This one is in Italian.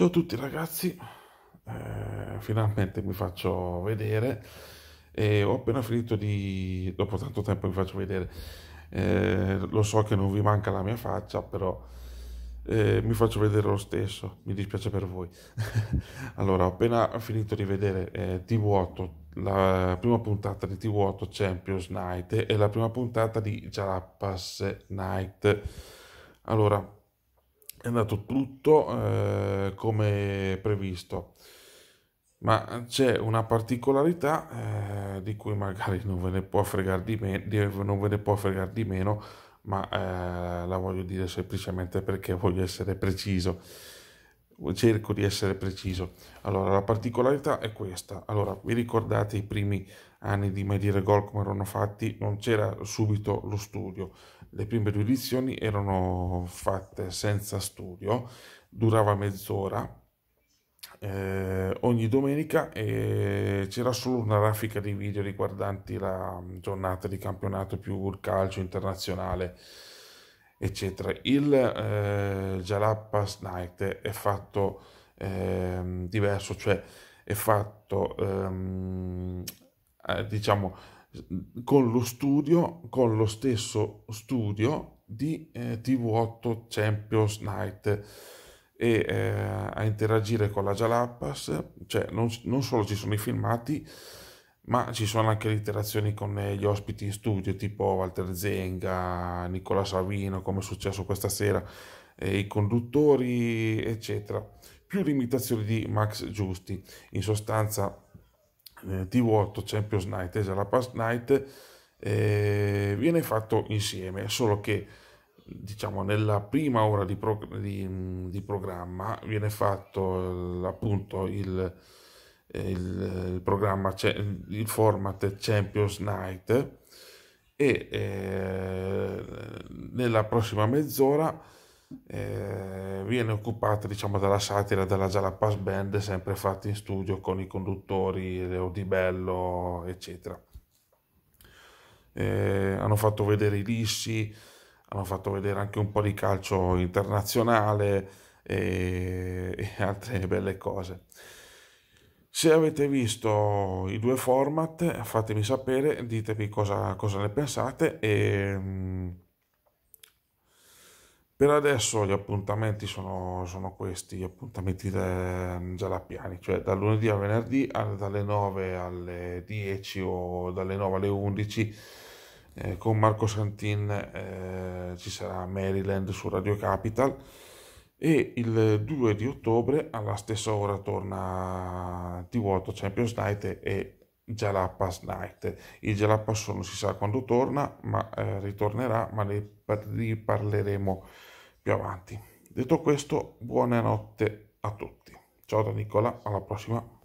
Ciao a tutti ragazzi, eh, finalmente mi faccio vedere e ho appena finito di... dopo tanto tempo mi faccio vedere, eh, lo so che non vi manca la mia faccia, però eh, mi faccio vedere lo stesso, mi dispiace per voi. allora, ho appena finito di vedere eh, TV8, la prima puntata di TV8 Champions Night e la prima puntata di Jalapas Night. Allora, è andato tutto eh, come previsto, ma c'è una particolarità eh, di cui magari non ve ne può fregare di, me- fregare di meno, ma eh, la voglio dire semplicemente perché voglio essere preciso. Cerco di essere preciso. Allora, la particolarità è questa. Allora, vi ricordate i primi anni di Medire Gol come erano fatti? Non c'era subito lo studio le prime due edizioni erano fatte senza studio, durava mezz'ora eh, ogni domenica e c'era solo una raffica di video riguardanti la giornata di campionato più il calcio internazionale eccetera. Il eh, Jalapas Night è fatto eh, diverso cioè è fatto ehm, eh, diciamo con lo studio, con lo stesso studio di eh, TV8 Champions Night e eh, a interagire con la Jalapas, cioè non, non, solo ci sono i filmati, ma ci sono anche le interazioni con eh, gli ospiti in studio, tipo Walter Zenga, Nicola Savino, come è successo questa sera, eh, i conduttori, eccetera. Più limitazioni di Max Giusti. In sostanza eh, TV8 Champions Night e la Past Night eh, viene fatto insieme, solo che diciamo nella prima ora di, pro, di, di programma viene fatto appunto il, il, il, programma, il format Champions Night e eh, nella prossima mezz'ora eh, viene occupata diciamo dalla satira della Jalapas Band sempre fatta in studio con i conduttori Leo Di Bello eccetera. Eh, hanno fatto vedere i lissi hanno fatto vedere anche un po' di calcio internazionale e, e altre belle cose se avete visto i due format fatemi sapere ditemi cosa, cosa ne pensate e mm, per adesso gli appuntamenti sono, sono questi, gli appuntamenti gialappiani, cioè dal lunedì al venerdì dalle 9 alle 10 o dalle 9 alle 11 eh, con Marco Santin eh, ci sarà Maryland su Radio Capital e il 2 di ottobre alla stessa ora torna TV8 Champions Night e Jalapas Night. Il Jalapas non si sa quando torna, ma eh, ritornerà, ma ne riparleremo più avanti. Detto questo, buonanotte a tutti. Ciao da Nicola, alla prossima.